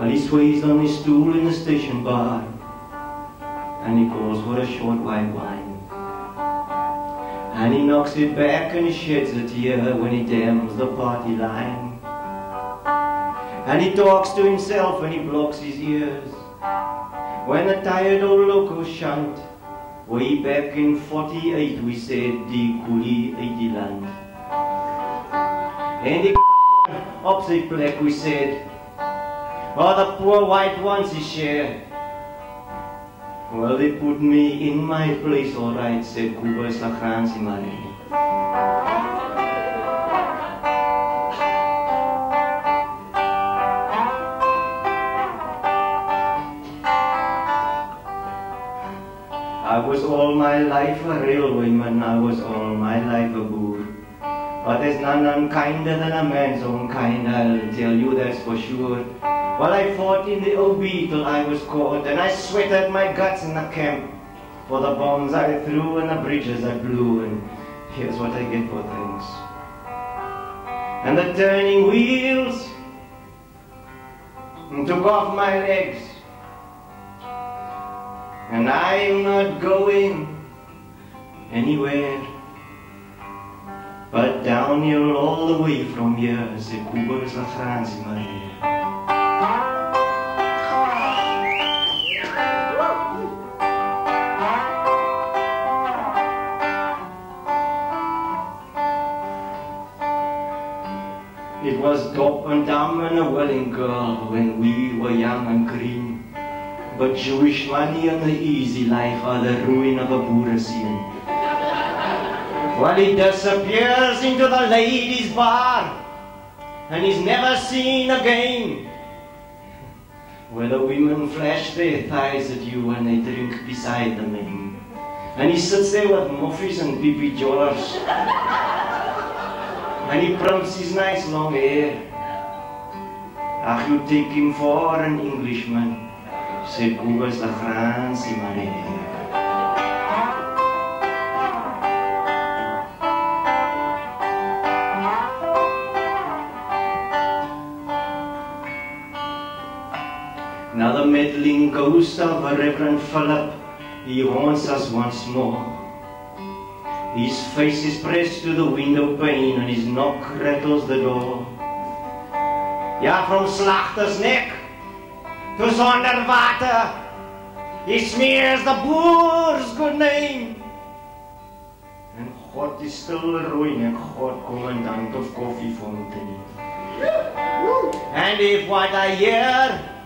While he sways on his stool in the station bar. And he calls for a short white wine. And he knocks it back and he sheds a tear When he damns the party line. And he talks to himself and he blocks his ears. When the tired old loco shunt Way back in 48 we said koelie uit die land die op sy plek we said Oh, the poor white ones he shared. Well, they put me in my place, all right, said Kobus le Grange Marais. I was all my life a railwayman, I was all my life a boor. But there's none unkinder than a man's own kind, I'll tell you that's for sure. While I fought in the OB till I was caught, and I sweated my guts in the camp for the bombs I threw and the bridges I blew, and here's what I get for things. And the turning wheels took off my legs, and I'm not going anywhere. But down here all the way from here, se Cuba is la Franzi Maria. It was Dop and Dam and a willing girl when we were young and green. But Jewish money and the easy life are the ruin of a boereseun. Well, he disappears into the ladies' bar and he's never seen again. Where the women flash their thighs at you when they drink beside the men. And he sits there with muffies and pipi jollers. And he primps his nice long hair. Ach, you take him for an Englishman, said Kobus le Grange Marais. Now the meddling ghost of Reverend Philip, he haunts us once more. His face is pressed to the window pane and his knock rattles the door. Ja, from Slachter's Nek to Zonderwater, he smears the boer's good name. En God is still rooi en God commandant of koffiefontein. And if what I hear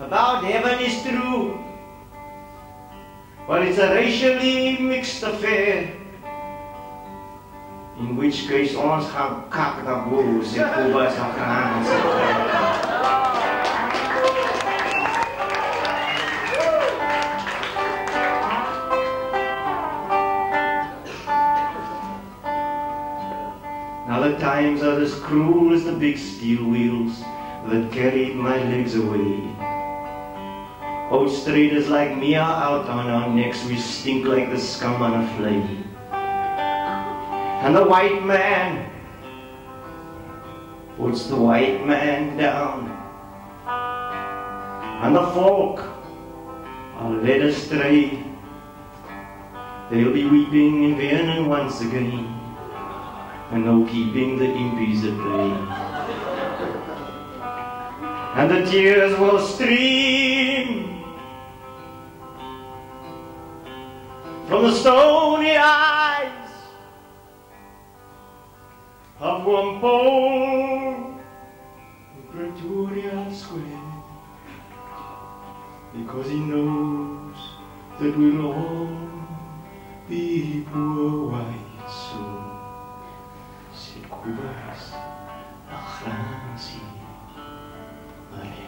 about heaven is true, well, it's a racially mixed affair. In which case ons gaan kak daarbo, sê Kuba se gaan Now the times are as cruel as the big steel wheels that carried my legs away. Old straders like me are out on our necks, we stink like the scum on a flame. And the white man puts the white man down. And the folk are led astray. They'll be weeping in Vienna once again, and no keeping the impies at bay. And the tears will stream from the stony eyes of Oom Paul Pretoria Square. Because he knows that we'll all be poor white soon. Said Kobus, la Franci, Thank